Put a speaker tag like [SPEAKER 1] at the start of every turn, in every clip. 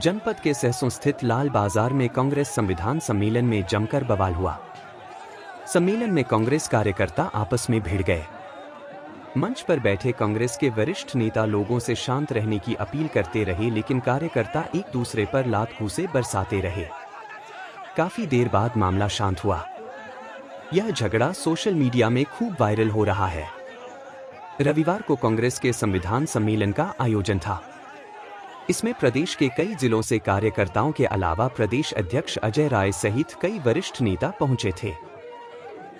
[SPEAKER 1] जनपद के सहसों स्थित लाल बाज़ार में कांग्रेस संविधान सम्मेलन में जमकर बवाल हुआ। सम्मेलन में कांग्रेस कार्यकर्ता आपस में भिड़ गए। मंच पर बैठे कांग्रेस के वरिष्ठ नेता लोगों से शांत रहने की अपील करते रहे, लेकिन कार्यकर्ता एक दूसरे पर लात घूसे बरसाते रहे। काफ़ी देर बाद मामला शांत हुआ। यह झगड़ा सोशल मीडिया में खूब वायरल हो रहा है। रविवार को कांग्रेस के संविधान सम्मेलन का आयोजन था। इसमें प्रदेश के कई जिलों से कार्यकर्ताओं के अलावा प्रदेश अध्यक्ष अजय राय सहित कई वरिष्ठ नेता पहुँचे थे।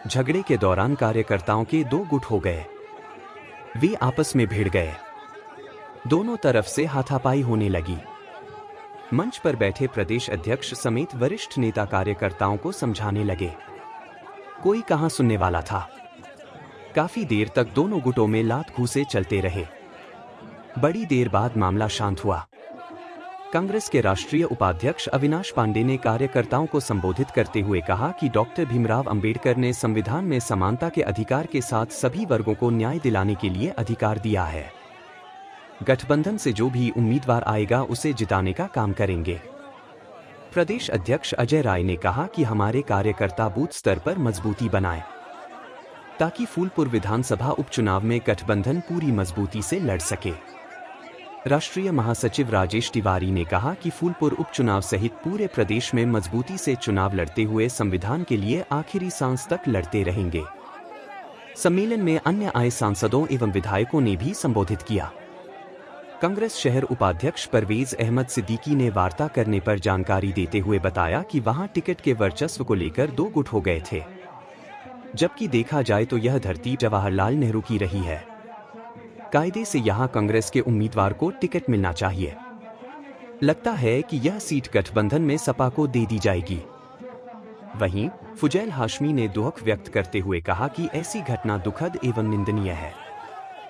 [SPEAKER 1] झगड़े के दौरान कार्यकर्ताओं के दो गुट हो गए। वे आपस में भिड़ गए। दोनों तरफ़ से हाथापाई होने लगी। मंच पर बैठे प्रदेश अध्यक्ष समेत वरिष्ठ नेता कार्यकर्ताओं को समझाने लगे। कोई कहाँ सुनने वाला था? काफ़ी देर तक दोनों गुटों में लात घूसे चलते रहे। बड़ी देर बाद मामला शांत हुआ। कांग्रेस के राष्ट्रीय उपाध्यक्ष अविनाश पांडे ने कार्यकर्ताओं को संबोधित करते हुए कहा कि डॉक्टर भीमराव अंबेडकर ने संविधान में समानता के अधिकार के साथ सभी वर्गों को न्याय दिलाने के लिए अधिकार दिया है। गठबंधन से जो भी उम्मीदवार आएगा, उसे जिताने का काम करेंगे। प्रदेश अध्यक्ष अजय राय ने कहा कि हमारे कार्यकर्ता बूथ स्तर पर मजबूती बनाए, ताकि फूलपुर विधानसभा उपचुनाव में गठबंधन पूरी मजबूती से लड़ सके। राष्ट्रीय महासचिव राजेश तिवारी ने कहा कि फूलपुर उपचुनाव सहित पूरे प्रदेश में मजबूती से चुनाव लड़ते हुए संविधान के लिए आखिरी सांस तक लड़ते रहेंगे। सम्मेलन में अन्य आए सांसदों एवं विधायकों ने भी संबोधित किया। कांग्रेस शहर उपाध्यक्ष परवेज अहमद सिद्दीकी ने वार्ता करने पर जानकारी देते हुए बताया कि वहाँ टिकट के वर्चस्व को लेकर दो गुट हो गए थे। जबकि देखा जाए तो यह धरती जवाहरलाल नेहरू की रही है। कायदे से यहाँ कांग्रेस के उम्मीदवार को टिकट मिलना चाहिए। लगता है कि यह सीट गठबंधन में सपा को दे दी जाएगी। वहीं फुजैल हाशमी ने दुख व्यक्त करते हुए कहा कि ऐसी घटना दुखद एवं निंदनीय है।